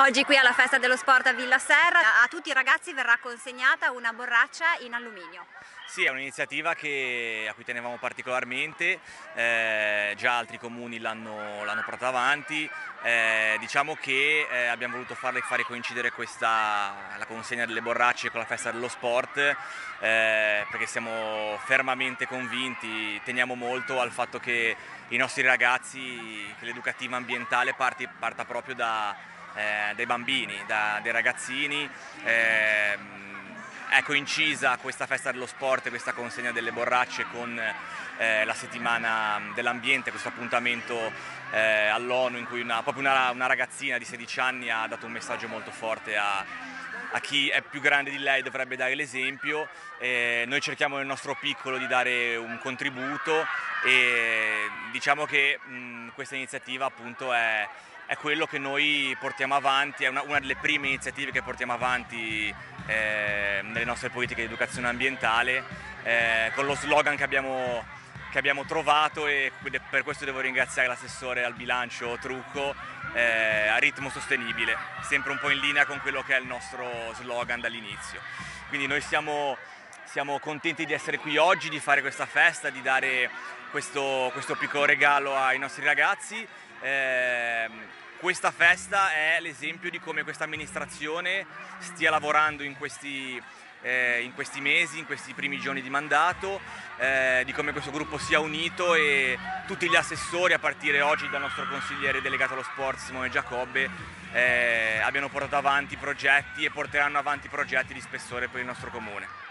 Oggi qui alla festa dello sport a Villa Serra. A tutti i ragazzi verrà consegnata una borraccia in alluminio. Sì, è un'iniziativa a cui tenevamo particolarmente, eh, già altri comuni l'hanno portata avanti, eh, diciamo che eh, abbiamo voluto farle, fare coincidere questa, la consegna delle borracce con la festa dello sport eh, perché siamo fermamente convinti, teniamo molto al fatto che i nostri ragazzi, che l'educativa ambientale parti, parta proprio da, eh, dai bambini, da, dai ragazzini ehm, è coincisa questa festa dello sport, questa consegna delle borracce con eh, la settimana dell'ambiente, questo appuntamento eh, all'ONU in cui una, proprio una, una, ragazzina di 16 anni ha dato un messaggio molto forte a, a chi è più grande di lei dovrebbe dare l'esempio. Eh, noi cerchiamo nel nostro piccolo di dare un contributo e diciamo che mh, questa iniziativa appunto è, è quello che noi portiamo avanti, è una, una delle prime iniziative che portiamo avanti eh, nelle nostre politiche di educazione ambientale, eh, con lo slogan che abbiamo, che abbiamo, trovato e per questo devo ringraziare l'assessore al bilancio Trucco, eh, a ritmo sostenibile, sempre un po' in linea con quello che è il nostro slogan dall'inizio. Quindi noi siamo, siamo contenti di essere qui oggi, di fare questa festa, di dare questo, questo piccolo regalo ai nostri ragazzi. Eh, questa festa è l'esempio di come questa amministrazione stia lavorando in questi, eh, in questi mesi, in questi primi giorni di mandato, eh, di come questo gruppo sia unito e tutti gli assessori, a partire oggi dal nostro consigliere delegato allo sport Simone Giacobbe, eh, abbiano portato avanti progetti e porteranno avanti progetti di spessore per il nostro comune.